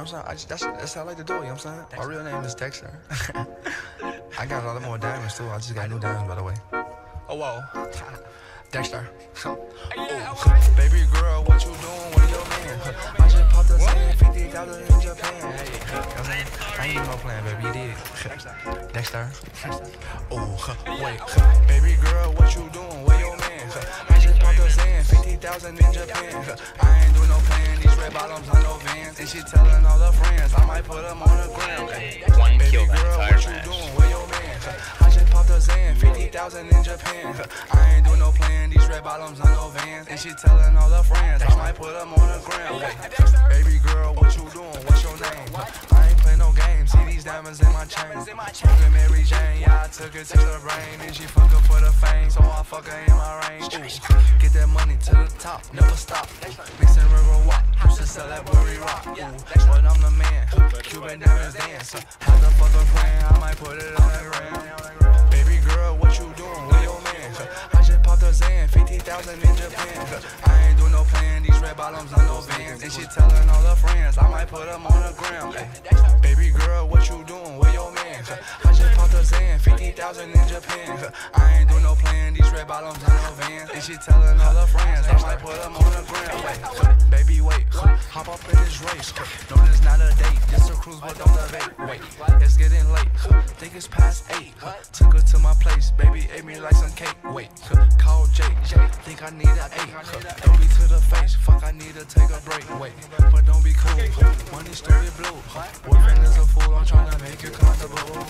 know what I'm saying? I just, that's, that's how I like to do it, you know what I'm saying? My real name is Dexter. I got a lot more diamonds too. I just got new diamonds, by the way. Oh, whoa. Dexter. oh, baby girl, what you doing with your man? I just popped a 50,000 in Japan. Hey, you know what I'm saying? I ain't even no plan, baby. You did. Dexter. Oh, wait. Baby girl, what you doing with your man? I just popped a 50,000 in Japan. I ain't doing no plan. These red bottoms on no vans. And she telling all her friends I might put them on the ground. One Baby kill girl, entire what you match. doing with your man? I just popped a Xan, 50,000 in Japan. I ain't doing no plan, these red bottoms on no vans. And she telling all her friends, I might put them on the ground. Baby girl, what you doing? What's your name? I ain't play no games, see these diamonds in my chain. Smoking Mary Jane, yeah, I took it to the brain. And she fuck her for the fame, so Fuck in my range. Ooh, get that money to the top, never stop. Mixing river walk, used to sell that worry rock. Ooh, but I'm the man, Cuban diamonds dance. Uh, how the fuck a plan, I might put it on the ground. Baby girl, what you doing with your man? I just popped a Xan, 50,000 in Japan. Red bottoms on no vans. And she telling all her friends, I might put them on the ground. Baby girl, what you doing with your man? I just popped a Xan, 50,000 in Japan. I ain't doing no plan, these red bottoms on no vans. And she telling all her friends, I might put them on the ground. Ay, Baby, wait, hop up in this race. No, this not a date, just a cruise, but don't debate. Wait, it's getting late. Think it's past eight. Took her to my place, baby, ate me like some cake. Wait, call Jake. Think I need an eight. Don't be to the face, take a break. Wait, but don't be cool. Money story blue. Boyfriend is a fool, I'm trying to make you comfortable.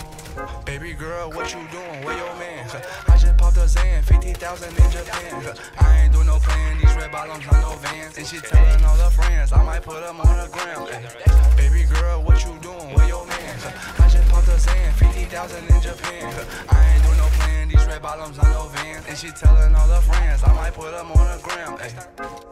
Baby girl, what you doing? Where your man? I just popped a Xan, 50,000 in Japan. I ain't doing no plan, these red bottoms on no vans. And she telling all her friends, I might put them on the ground. Baby girl, what you doing? Where your man? I just popped a Xan, 50,000 in Japan. I ain't doing no plan, these red bottoms on no vans. And she telling all her friends, I might put them on the. Ay.